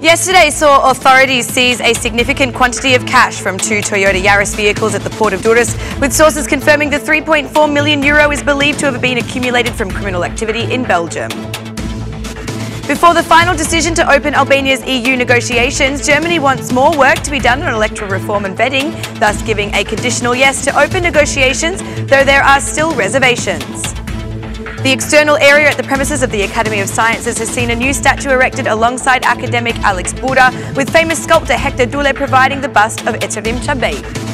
Yesterday saw authorities seize a significant quantity of cash from two Toyota Yaris vehicles at the port of Durrës, with sources confirming the 3.4 million euro is believed to have been accumulated from criminal activity in Belgium. Before the final decision to open Albania's EU negotiations, Germany wants more work to be done on electoral reform and vetting, thus giving a conditional yes to open negotiations, though there are still reservations. The external area at the premises of the Academy of Sciences has seen a new statue erected alongside academic Alex Buda, with famous sculptor Hector Dule providing the bust of Eqerem Çabej.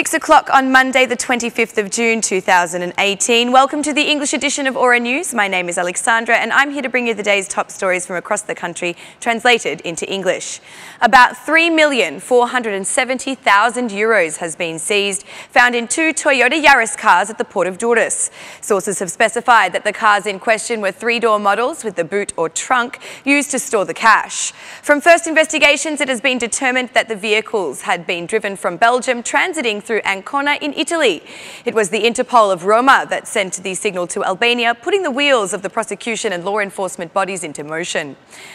6 o'clock on Monday, the 25th of June 2018. Welcome to the English edition of Ora News. My name is Alexandra and I'm here to bring you the day's top stories from across the country translated into English. About 3,470,000 euros has been seized, found in two Toyota Yaris cars at the port of Durrës. Sources have specified that the cars in question were three-door models with the boot or trunk used to store the cash. From first investigations, it has been determined that the vehicles had been driven from Belgium transiting through Ancona in Italy. It was the Interpol of Roma that sent the signal to Albania, putting the wheels of the prosecution and law enforcement bodies into motion.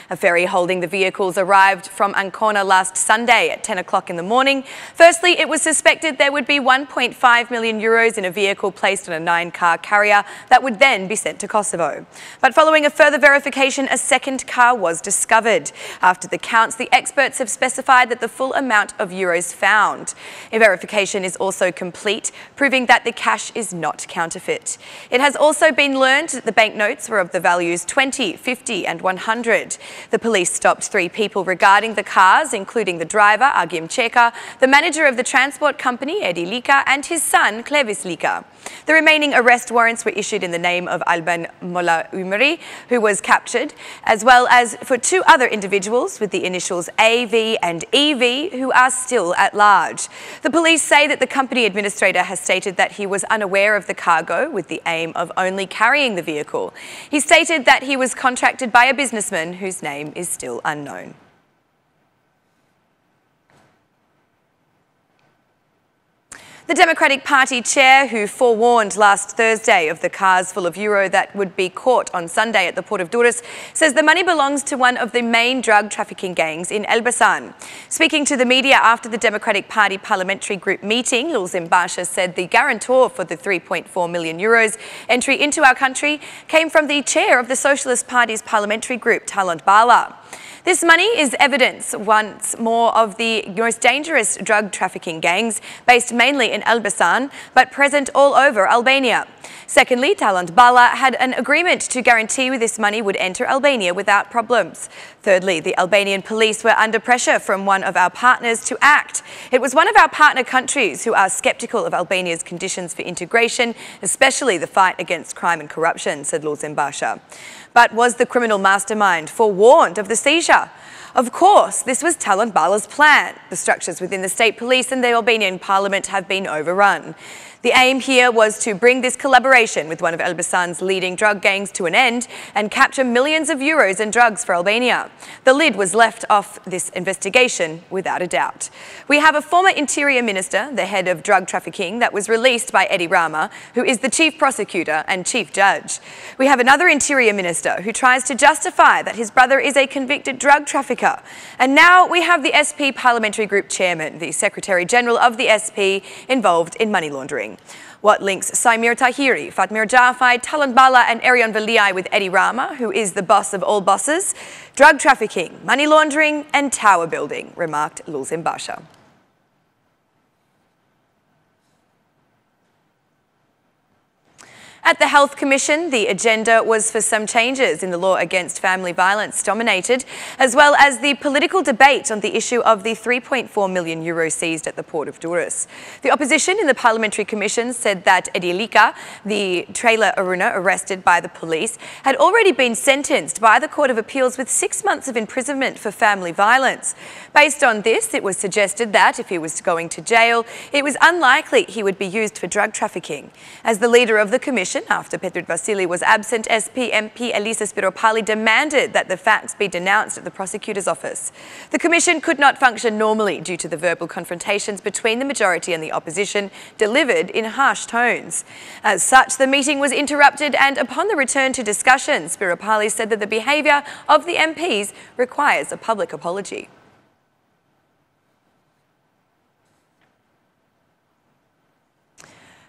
A ferry holding the vehicles arrived from Ancona last Sunday at 10 o'clock in the morning. Firstly, it was suspected there would be 1.5 million euros in a vehicle placed on a nine-car carrier that would then be sent to Kosovo. But following a further verification, a second car was discovered. After the counts, the experts have specified that the full amount of euros found. A verification is also complete, proving that the cash is not counterfeit. It has also been learned that the banknotes were of the values 20, 50 and 100. The police stopped three people regarding the cars, including the driver, Agim Cheka, the manager of the transport company, Edi Lika, and his son, Clevis Lika. The remaining arrest warrants were issued in the name of Alban Mola Umari, who was captured, as well as for two other individuals with the initials AV and EV, who are still at large. The police say that the company administrator has stated that he was unaware of the cargo with the aim of only carrying the vehicle. He stated that he was contracted by a businessman whose name is still unknown. The Democratic Party chair, who forewarned last Thursday of the cars full of euro that would be caught on Sunday at the port of Durrës, says the money belongs to one of the main drug trafficking gangs in Elbasan. Speaking to the media after the Democratic Party parliamentary group meeting, Lulzim Basha said the guarantor for the 3.4 million euros entry into our country came from the chair of the Socialist Party's parliamentary group, Taulant Balla. This money is evidence once more of the most dangerous drug trafficking gangs based mainly in Elbasan but present all over Albania. Secondly, Taulant Balla had an agreement to guarantee this money would enter Albania without problems. Thirdly, the Albanian police were under pressure from one of our partners to act. It was one of our partner countries who are sceptical of Albania's conditions for integration, especially the fight against crime and corruption, said Lulzim Basha. But was the criminal mastermind forewarned of the seizure? Of course, this was Taulant Balla's plan. The structures within the state police and the Albanian parliament have been overrun. The aim here was to bring this collaboration with one of Elbasan's leading drug gangs to an end and capture millions of euros in drugs for Albania. The lid was left off this investigation without a doubt. We have a former interior minister, the head of drug trafficking, that was released by Edi Rama, who is the chief prosecutor and chief judge. We have another interior minister who tries to justify that his brother is a convicted drug trafficker. And now we have the SP parliamentary group chairman, the secretary general of the SP, involved in money laundering. What links Saimir Tahiri, Fatmir Xhafaj, Taulant Balla and Erion Veliaj with Edi Rama, who is the boss of all bosses? Drug trafficking, money laundering and tower building, remarked Lulzim Basha. At the Health Commission, the agenda was for some changes in the law against family violence dominated, as well as the political debate on the issue of the 3.4 million euro seized at the port of Durrës. The opposition in the Parliamentary Commission said that Edi Lika, the trailer Aruna arrested by the police, had already been sentenced by the Court of Appeals with six months of imprisonment for family violence. Based on this, it was suggested that if he was going to jail, it was unlikely he would be used for drug trafficking. As the leader of the Commission, after Petrit Vasili was absent, SP MP Elisa Spiropali demanded that the facts be denounced at the prosecutor's office. The commission could not function normally due to the verbal confrontations between the majority and the opposition, delivered in harsh tones. As such, the meeting was interrupted and upon the return to discussion, Spiropali said that the behaviour of the MPs requires a public apology.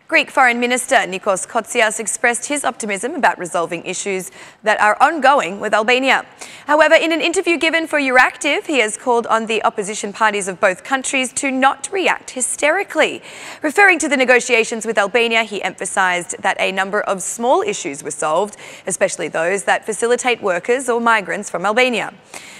Greek Foreign Minister Nikos Kotzias expressed his optimism about resolving issues that are ongoing with Albania. However, in an interview given for Euractiv, he has called on the opposition parties of both countries to not react hysterically. Referring to the negotiations with Albania, he emphasised that a number of small issues were solved, especially those that facilitate workers or migrants from Albania.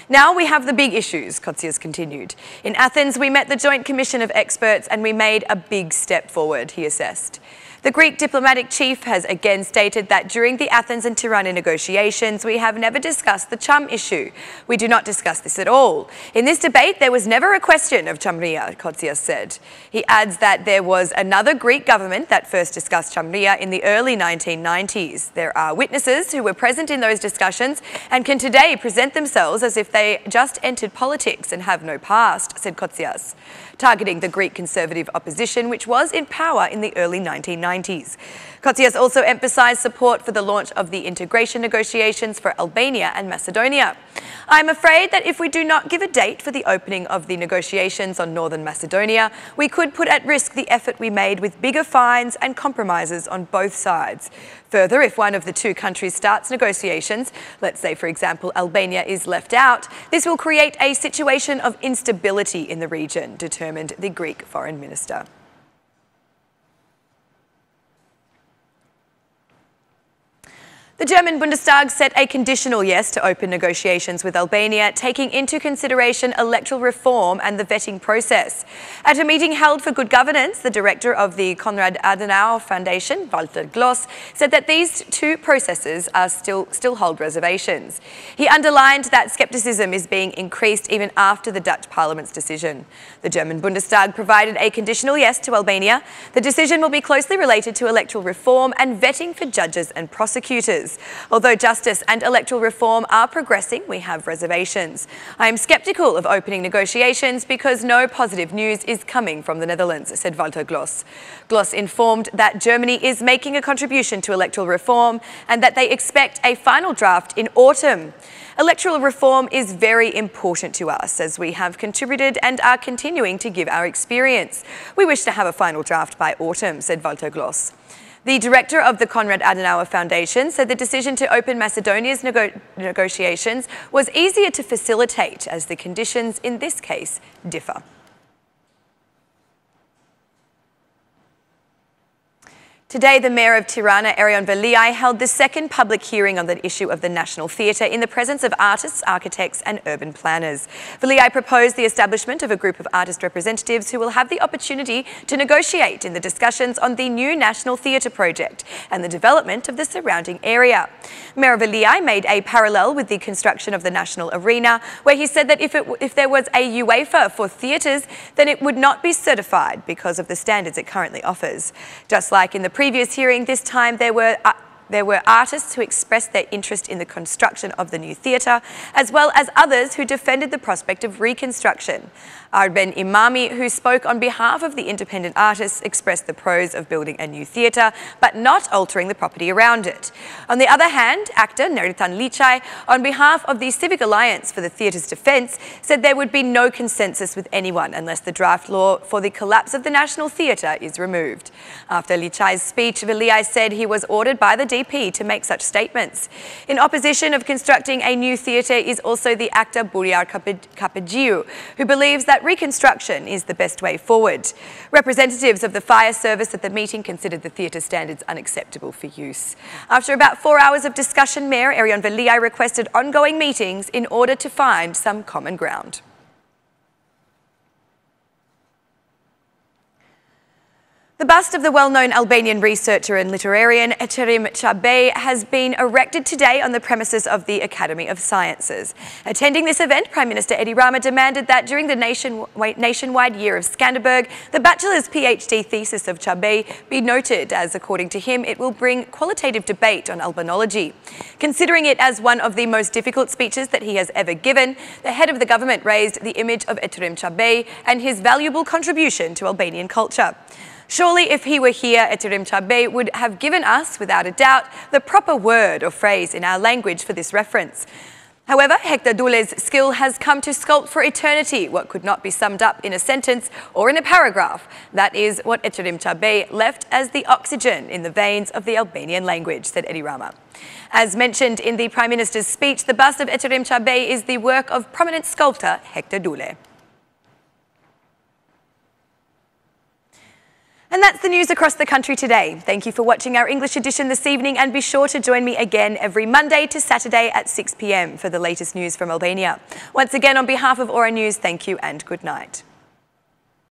Now we have the big issues, Kotzias continued. In Athens, we met the Joint Commission of Experts and we made a big step forward, he assessed. The Greek diplomatic chief has again stated that during the Athens and Tirana negotiations, we have never discussed the Cham issue. We do not discuss this at all. In this debate, there was never a question of Chamria, Kotzias said. He adds that there was another Greek government that first discussed Chamria in the early 1990s. There are witnesses who were present in those discussions and can today present themselves as if they just entered politics and have no past, said Kotzias targeting the Greek conservative opposition, which was in power in the early 1990s. Kotzias also emphasised support for the launch of the integration negotiations for Albania and Macedonia. I'm afraid that if we do not give a date for the opening of the negotiations on Northern Macedonia, we could put at risk the effort we made with bigger fines and compromises on both sides. Further, if one of the two countries starts negotiations, let's say, for example, Albania is left out, this will create a situation of instability in the region, determined the Greek foreign minister. The German Bundestag set a conditional yes to open negotiations with Albania, taking into consideration electoral reform and the vetting process. At a meeting held for good governance, the director of the Konrad Adenauer Foundation, Walter Glos, said that these two processes are still, still hold reservations. He underlined that scepticism is being increased even after the Dutch parliament's decision. The German Bundestag provided a conditional yes to Albania. The decision will be closely related to electoral reform and vetting for judges and prosecutors. Although justice and electoral reform are progressing, we have reservations. I am sceptical of opening negotiations because no positive news is coming from the Netherlands, said Walter Glos. Glos informed that Germany is making a contribution to electoral reform and that they expect a final draft in autumn. Electoral reform is very important to us as we have contributed and are continuing to give our experience. We wish to have a final draft by autumn, said Walter Glos. The director of the Konrad Adenauer Foundation said the decision to open Macedonia's nego negotiations was easier to facilitate as the conditions in this case differ. Today, the Mayor of Tirana, Erion Veliaj, held the second public hearing on the issue of the National Theatre in the presence of artists, architects and urban planners. Veliaj proposed the establishment of a group of artist representatives who will have the opportunity to negotiate in the discussions on the new National Theatre project and the development of the surrounding area. Mayor Veliaj made a parallel with the construction of the National Arena, where he said that if, it, if there was a UEFA for theatres, then it would not be certified because of the standards it currently offers. Just like in the previous hearing, this time there were uh, there were artists who expressed their interest in the construction of the new theatre, as well as others who defended the prospect of reconstruction. Arben Imami, who spoke on behalf of the independent artists, expressed the pros of building a new theatre, but not altering the property around it. On the other hand, actor Neritan Liçaj, on behalf of the Civic Alliance for the Theatre's Defence, said there would be no consensus with anyone unless the draft law for the collapse of the National Theatre is removed. After Liçaj's speech, Veliaj said he was ordered by the To make such statements. In opposition of constructing a new theatre is also the actor Buriar Kapagiu, who believes that reconstruction is the best way forward. Representatives of the fire service at the meeting considered the theatre standards unacceptable for use. After about four hours of discussion, Mayor Erion Veliaj requested ongoing meetings in order to find some common ground. The bust of the well-known Albanian researcher and literarian Eqerem Çabej has been erected today on the premises of the Academy of Sciences. Attending this event, Prime Minister Edi Rama demanded that during the nationwide year of Skanderbeg, the bachelor's PhD thesis of Çabej be noted, as according to him, it will bring qualitative debate on Albanology. Considering it as one of the most difficult speeches that he has ever given, the head of the government raised the image of Eqerem Çabej and his valuable contribution to Albanian culture. Surely if he were here, Eqerem Çabej would have given us, without a doubt, the proper word or phrase in our language for this reference. However, Hector Dule's skill has come to sculpt for eternity what could not be summed up in a sentence or in a paragraph. That is what Eqerem Çabej left as the oxygen in the veins of the Albanian language, said Edi Rama. As mentioned in the Prime Minister's speech, the bust of Eqerem Çabej is the work of prominent sculptor Hector Dule. And that's the news across the country today. Thank you for watching our English edition this evening and be sure to join me again every Monday to Saturday at 6pm for the latest news from Albania. Once again, on behalf of Ora News, thank you and good night.